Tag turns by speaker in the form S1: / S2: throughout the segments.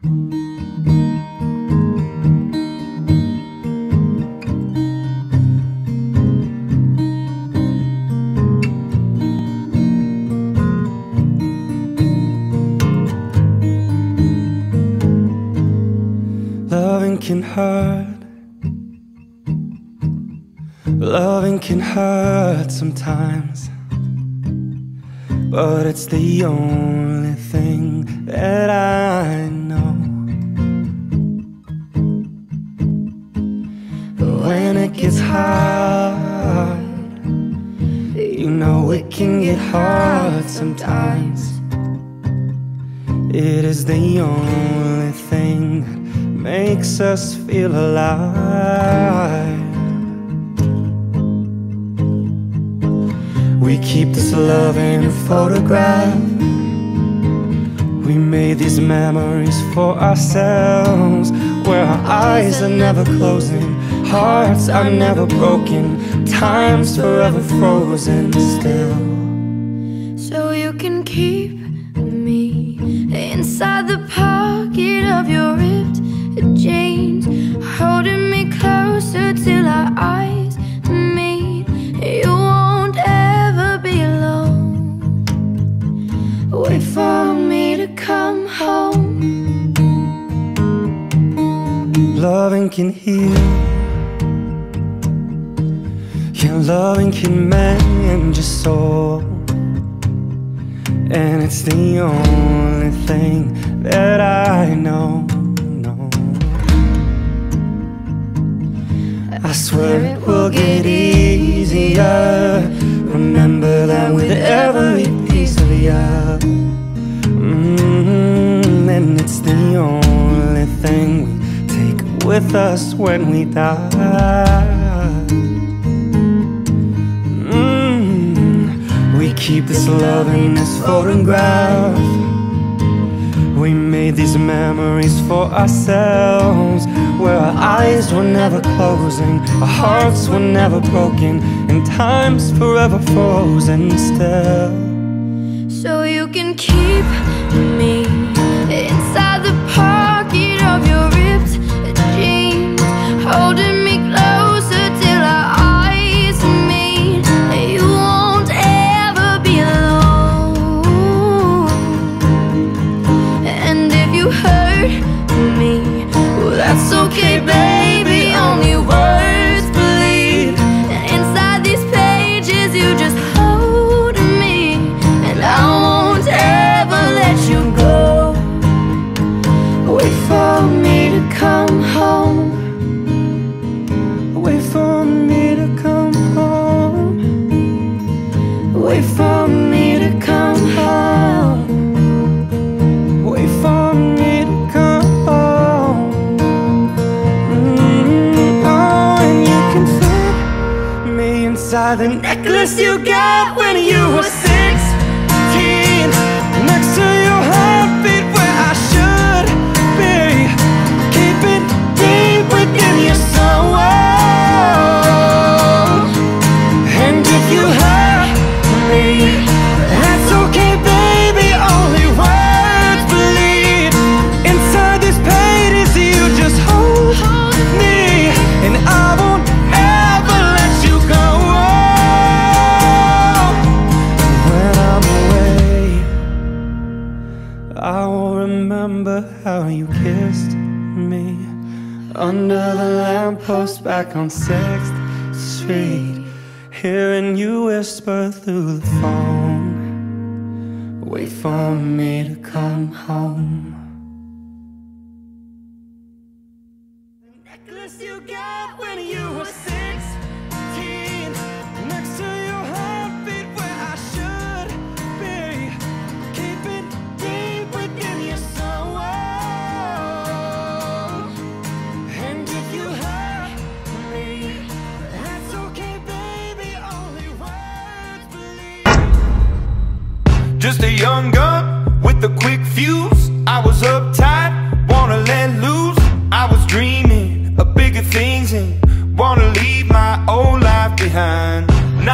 S1: Loving can hurt. Loving can hurt sometimes. But it's the only thing that I can get hard sometimes. It is the only thing that makes us feel alive. We keep this love in a photograph. We made these memories for ourselves, where our eyes are never closing, hearts are never broken, time's forever frozen still.
S2: So you can keep me inside the pocket of your ripped jeans, holding me closer till our eyes meet. You won't ever be alone. Wait for me to come home.
S1: Loving can heal. Loving can mend your soul. And it's the only thing that I know. know. I swear it will get easier. Remember that with every piece of you. Mm, and it's the only thing we take with us when we die. Keep this love in this photograph. We made these memories for ourselves Where our eyes were never closing Our hearts were never broken And time's forever frozen still
S2: So you can keep you
S1: when you were how you kissed me Under the lamppost back on 6th Street Hearing you whisper through the phone Wait for me to come home. The necklace you got when you were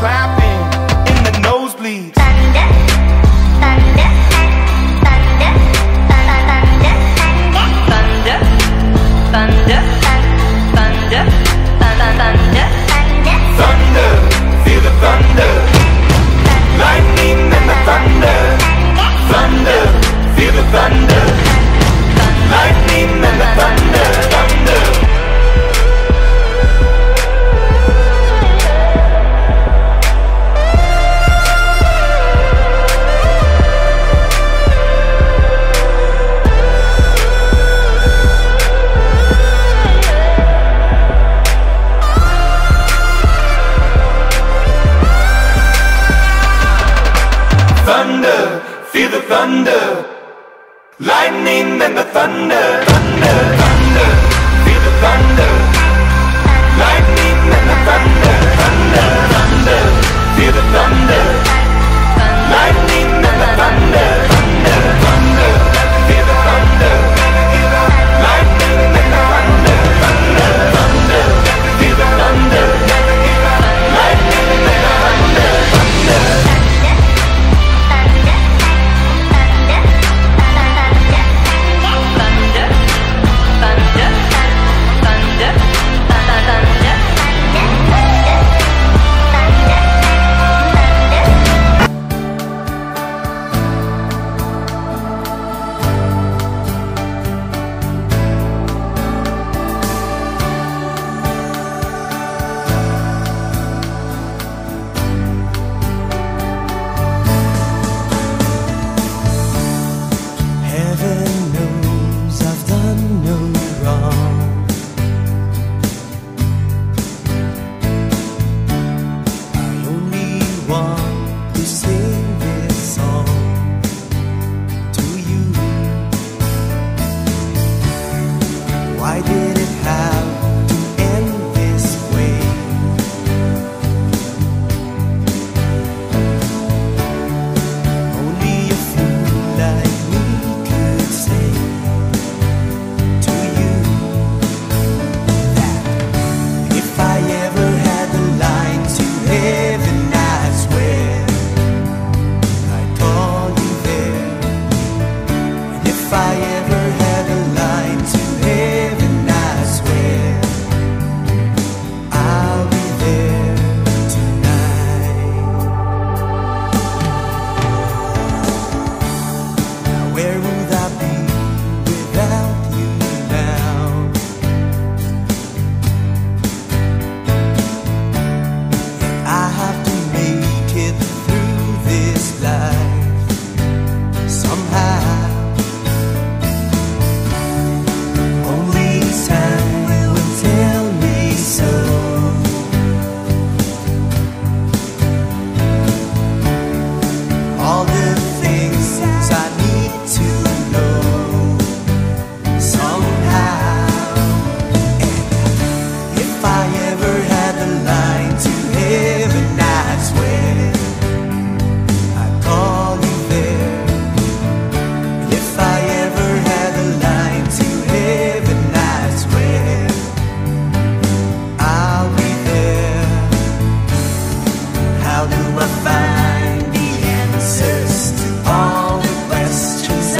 S3: clap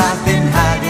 S3: I've been hiding.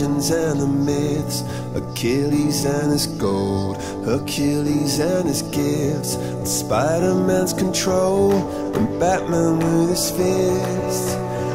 S4: Legends and the myths, Achilles and his gold, Hercules and his gifts, and Spider-Man's control, and Batman with his fists.